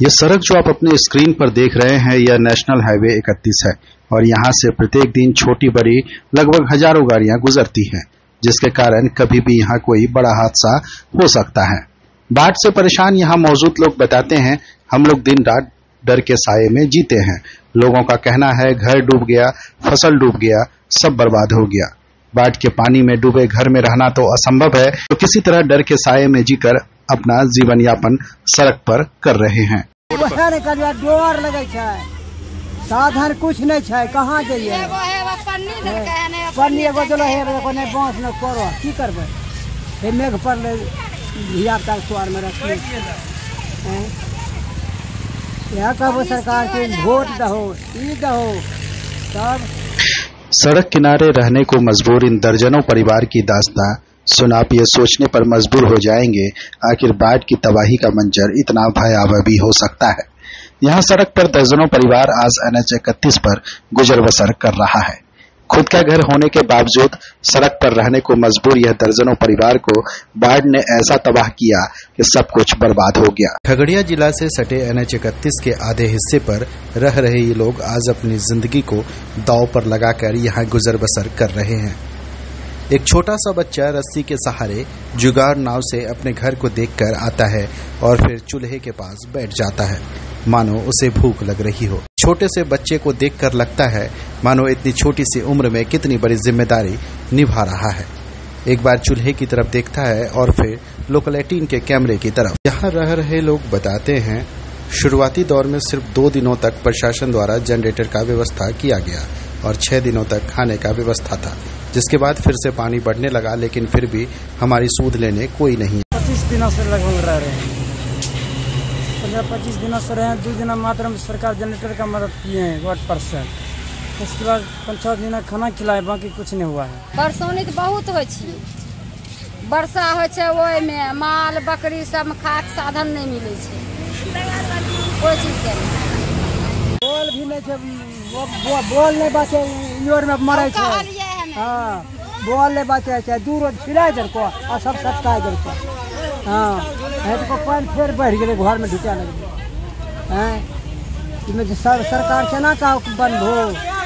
ये सड़क जो आप अपने स्क्रीन पर देख रहे हैं यह नेशनल हाईवे 31 है और यहाँ से प्रत्येक दिन छोटी बड़ी लगभग हज़ारों गाड़ियाँ गुजरती हैं, जिसके कारण कभी भी यहाँ कोई बड़ा हादसा हो सकता है। बाढ़ से परेशान यहाँ मौजूद लोग बताते हैं, हम लोग दिन रात डर के साय में जीते हैं। लोगों का कहना है, घर डूब गया, फ़सल डूब गया, सब बर्बाद हो गया। बाढ़ के पानी में डूबे घर में रहना तो असंभव है। तो किसी तरह डर के साय में जीकर अपना जीवन यापन सड़क पर कर रहे हैं। डर लगे साधन कुछ नहीं छै कहाँ हेबे पन्नी एगो देलो हे एगो नहीं बाँस न करो की करबै? हे मेघ पड़लै धिया पुता सुआर में रखिए हैं? इएह कहबो सरकार के वोट दहो ई दहो तब सड़क किनारे रहने को मजबूर इन दर्जनों परिवार की दास्तां। सुन आप ये सोचने पर मजबूर हो जाएँगे, आखिर बाढ़ की तबाही का मंजर इतना भयावह भी हो सकता है। यहाँ सड़क पर दर्जनों परिवार आज एनएच इकतीस पर गुजर बसर कर रहा है। खुद का घर होने के बावजूद सड़क पर रहने को मजबूर यह दर्जनों परिवार को बाढ़ ने ऐसा तबाह किया कि सब कुछ बर्बाद हो गया। खगड़िया जिला से सटे एनएच इकतीस के आधे हिस्से पर रह रहे ये लोग आज अपनी ज़िंदगी को दाव पर लगाकर यहाँ गुजर बसर कर रहे हैं। एक छोटा सा बच्चा रस्सी के सहारे जुगाड़ नाव से अपने घर को देखकर आता है और फिर चूल्हे के पास बैठ जाता है। मानो उसे भूख लग रही हो। छोटे से बच्चे को देखकर लगता है मानो इतनी छोटी सी उम्र में कितनी बड़ी ज़िम्मेदारी निभा रहा है। एक बार चूल्हे की तरफ़ देखता है और फिर लोकलेटिन के कैमरे की तरफ़। यहाँ रह रहे लोग बताते हैं, शुरुआती दौर में सिर्फ़ दो दिनों तक प्रशासन द्वारा जनरेटर का व्यवस्था किया गया और छह दिनों तक खाने का व्यवस्था था, जिसके बाद फिर से पानी बढ़ने लगा, लेकिन फिर भी हमारी सूद लेने कोई नहीं। पच्चीस दिनों से लगभग रह रहे हैं। पच्चीस दिनों से रहे हैं, दो दिन मात्र सरकार जनरेटर का मदद किए हैं वाट परसेंट उसके बाद पाँच छः दिन खाना खिलाए बाकी कुछ नहीं हुआ है। बरसौनी तऽ बहुत हो छै। वर्षा होइ छै ओहिमे माल बकरी सब खाक साधन नहि मिलै छै। कोइ चीजके बोल भी नहीं बो- बोल नहीं बाचे योर में मरे छे। हाँ बोल नहीं बाचे छे दू रोज खिलाए जल को और सब सटका जल को हाँ है तो पानी फिर बढ़ गए घर में ढुका लग हैं इसमें जो सर, सरकार केना का बंद हो